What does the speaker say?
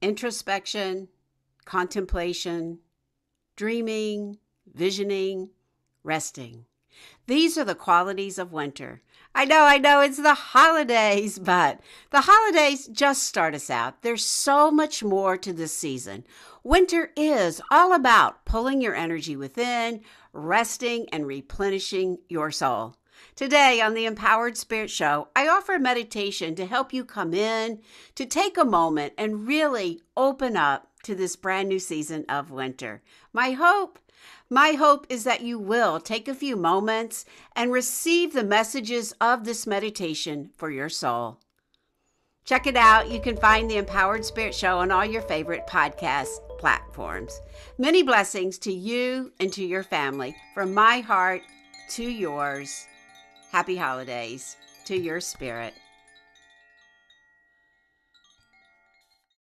introspection, contemplation, dreaming, visioning, resting. These are the qualities of winter. I know, I know, it's the holidays, but the holidays just start us out. There's so much more to this season. Winter is all about pulling your energy within, resting, and replenishing your soul. Today on the Empowered Spirit Show, I offer a meditation to help you come in, to take a moment and really open up to this brand new season of winter. My hope my hope is that you will take a few moments and receive the messages of this meditation for your soul. Check it out. You can find the Empowered Spirit Show on all your favorite podcast platforms. Many blessings to you and to your family from my heart to yours. Happy holidays to your spirit.